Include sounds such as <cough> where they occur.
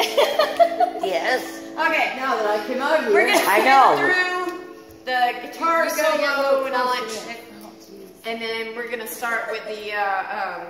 <laughs> yes. Okay, now that I came out here, we're gonna I know. through the guitar solo and all that, and then we're gonna start with the uh, um,